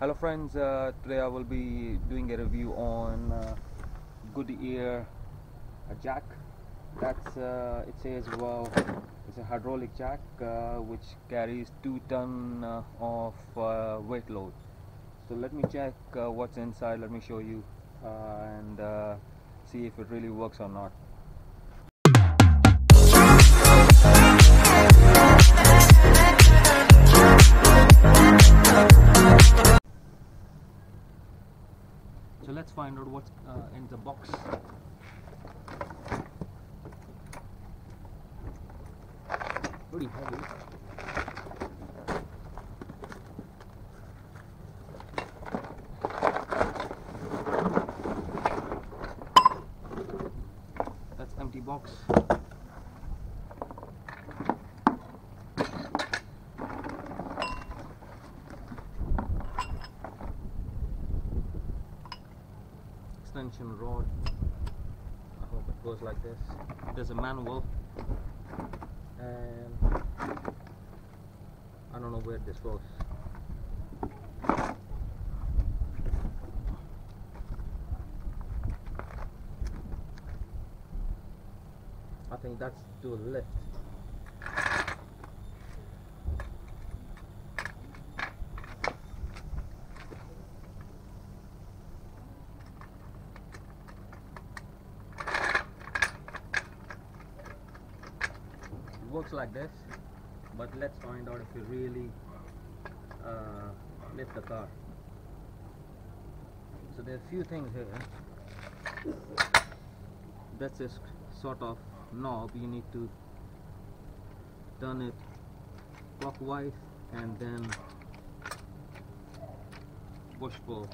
Hello friends, uh, today I will be doing a review on uh, Goodyear jack. That's uh, it says well, it's a hydraulic jack uh, which carries two ton uh, of uh, weight load. So let me check what's inside. Let me show you and see if it really works or not. So let's find out what's uh, in the box. Pretty heavy. That's empty box. Extension rod I hope it goes like this. There's a manual. And I don't know where this goes. I think that's to a works like this but let's find out if you really uh, lift the car. So there are a few things here. That's this sort of knob. You need to turn it clockwise and then push pull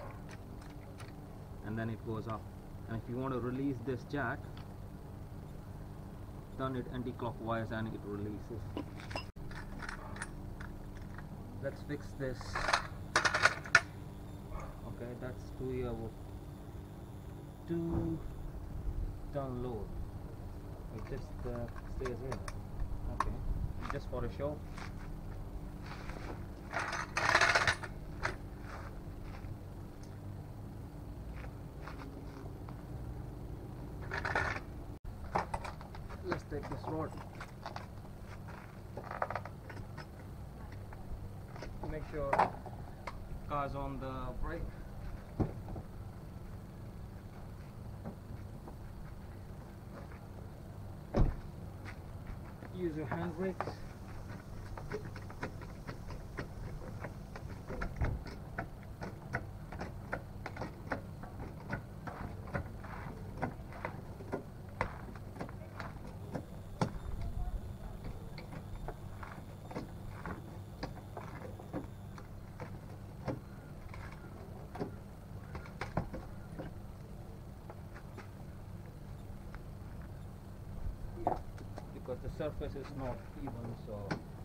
and then it goes up. And if you want to release this jack turn it anti-clockwise and it releases. Let's fix this. Okay that's two year two ton load. It just uh, stays in okay just for a show let's take this rod make sure car's on the brake use your hand the surface is not even so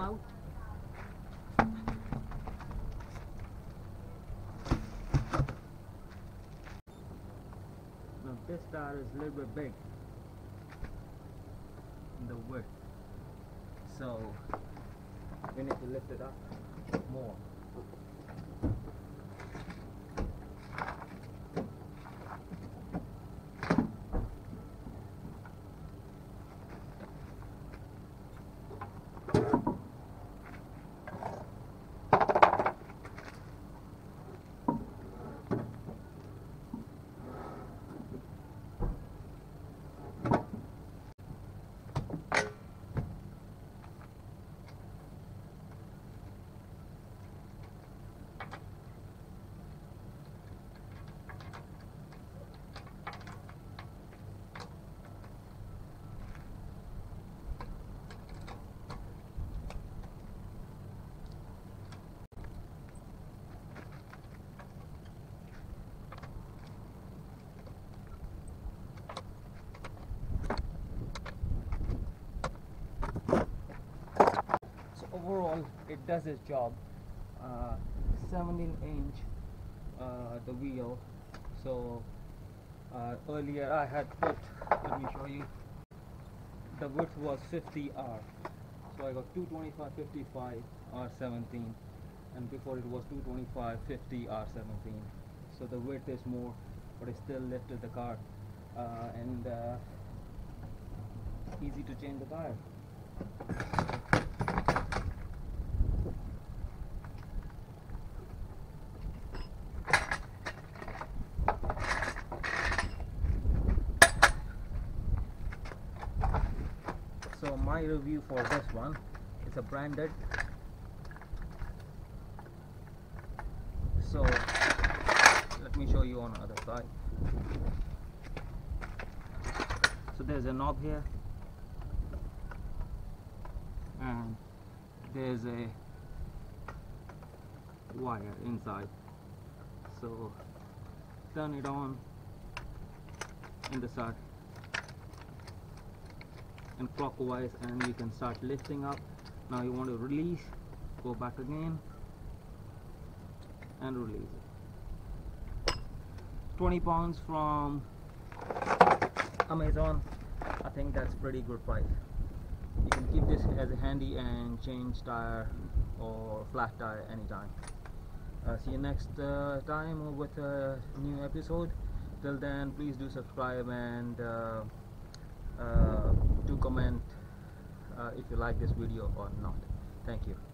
Now this tire is a little bit big in the width, so we need to lift it up more. Overall it does its job. Uh, 17 inch uh, the wheel. So uh, earlier I had put let me show you. The width was 50R so I got 225 55 R17 and before it was 225 50 R17 so the width is more but it still lifted the car. Uh, and uh, easy to change the tire so my review for this one it's a branded. So let me show you on the other side. So there's a knob here. And there's a wire inside. So turn it on in the start and clockwise and you can start lifting up. Now you want to release go back again and release it. 20 pounds from Amazon. I think that's pretty good price. You can keep this as a handy and change tire or flat tire anytime. Uh, see you next uh, time with a new episode. Till then please do subscribe and uh, uh, to comment uh, if you like this video or not. Thank you